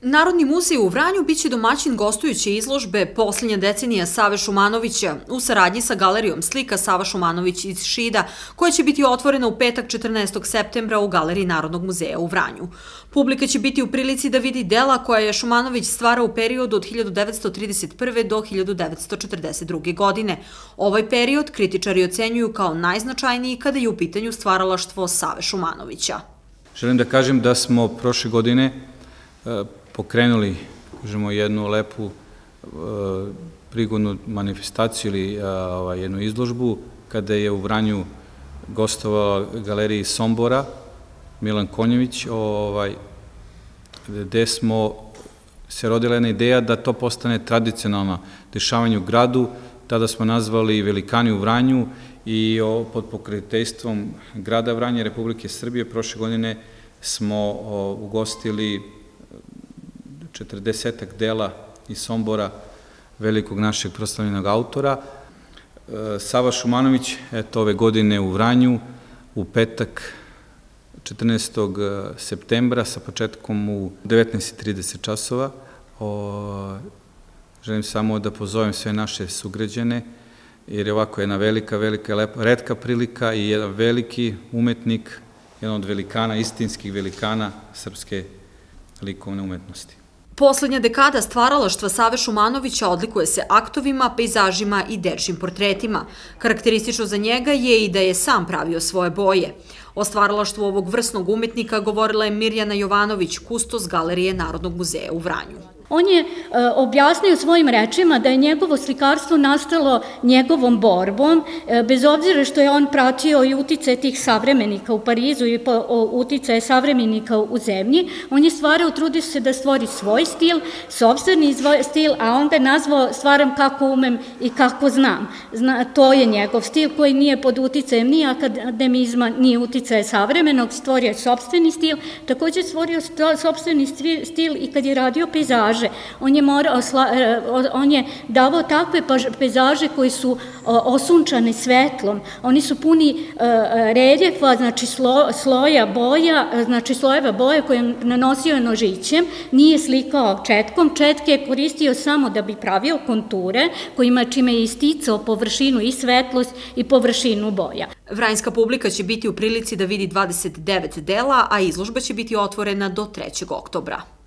Narodni muzej u Vranju biće domaćin gostujuće izložbe Poslednja decenija Save Šumanovića u saradnji sa galerijom slika Sava Šumanović iz Šida, koja će biti otvorena u petak 14. septembra u Galeriji Narodnog muzeja u Vranju. Publika će biti u prilici da vidi dela koja je Šumanović stvara u periodu od 1931. do 1942. godine. Ovaj period kritičari ocenjuju kao najznačajniji kada je u pitanju stvaralaštvo Save Šumanovića. Želim da kažem da smo prošle godine e, pokrenuli kažemo, jednu lepu e, prigodnu manifestaciju ili e, ovaj, jednu izložbu kada je u Vranju gostovala galeriji Sombora Milan Konjević ovaj, gde smo se rodila jedna ideja da to postane tradicionalno dešavanje u gradu, tada smo nazvali Velikani u Vranju i pod pokretejstvom grada Vranje Republike Srbije prošle godine smo ugostili 40 dela iz Sombora, velikog našeg proslavljenog autora. E, Sava Šumanović, eto ove godine u Vranju, u petak 14. E, septembra sa početkom u 19.30 časova. Želim samo da pozovem sve naše sugrađene, jer je ovako jedna velika, velika, lepa, redka prilika i jedan veliki umetnik, jedan od velikana, istinskih velikana srpske likovne umetnosti. Poslednja dekada stvaralaštva Save Šumanovića odlikuje se aktovima, pejzažima i dečim portretima. Karakteristično za njega je i da je sam pravio svoje boje. O stvaralaštvu ovog vrsnog umetnika govorila je Mirjana Jovanović, kustos Galerije Narodnog muzeja u Vranju. On je e, objasnio svojim rečima da je njegovo slikarstvo nastalo njegovom borbom, e, bez obzira što je on pratio i utice tih savremenika u Parizu i utice savremenika u zemlji, on je stvarao, trudio se da stvori svoj stil, sobstveni stil, a onda nazvao stvaram kako umem i kako znam. Zna, to je njegov stil koji nije pod uticajem ni akademizma, ni uticaje savremenog, stvorio je sobstveni stil, takođe stvorio sobstveni stil i kad je radio pejzaž pejzaže. On je, morao, e, on je davao takve pejzaže koji su osunčane svetlom. Oni su puni e, reljefa, znači slo, sloja boja, znači slojeva boja koje je nanosio nožićem, nije slikao četkom. Četke je koristio samo da bi pravio konture, kojima čime je isticao površinu i svetlost i površinu boja. Vranjska publika će biti u prilici da vidi 29 dela, a izložba će biti otvorena do 3. oktobra.